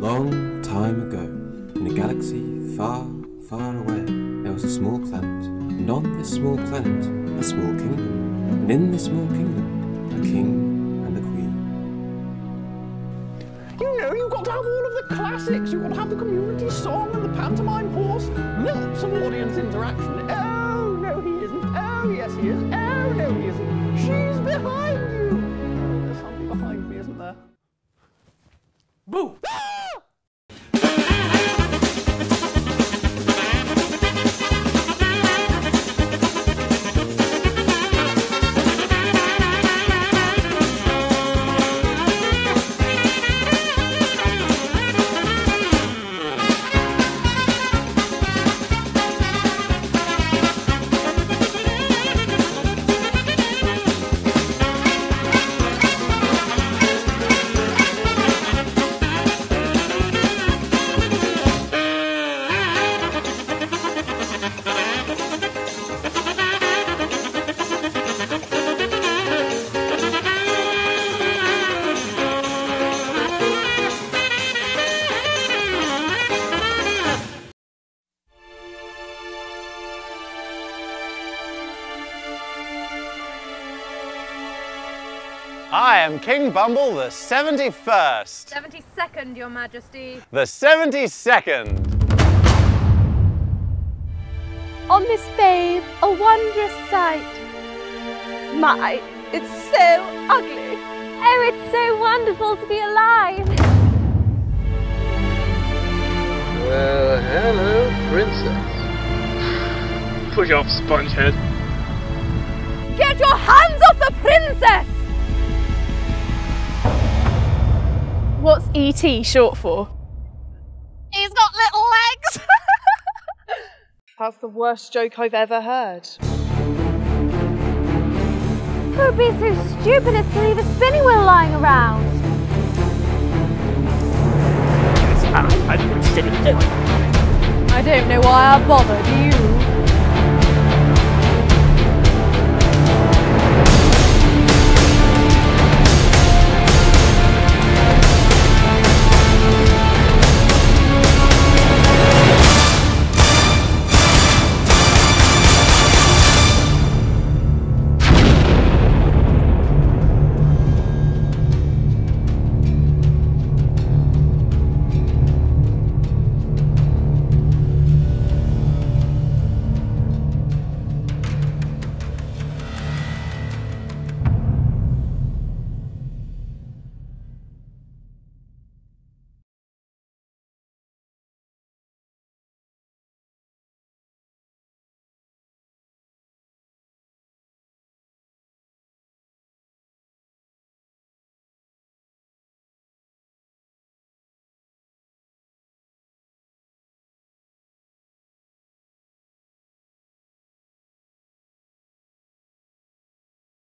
long time ago, in a galaxy far, far away, there was a small planet, and on this small planet, a small kingdom, and in this small kingdom, a king and a queen. You know, you've got to have all of the classics. You've got to have the community song and the pantomime horse. Lots of audience interaction. Oh, no, he isn't. Oh, yes, he is. Oh, I am King Bumble the 71st. 72nd, Your Majesty. The 72nd. On this babe, a wondrous sight. My, it's so ugly. Oh, it's so wonderful to be alive. Well, hello, princess. Push off, spongehead. Get your hands ET short for? He's got little legs. That's the worst joke I've ever heard. Who'd be so stupid as to leave a spinning wheel lying around? I don't know why I bothered you.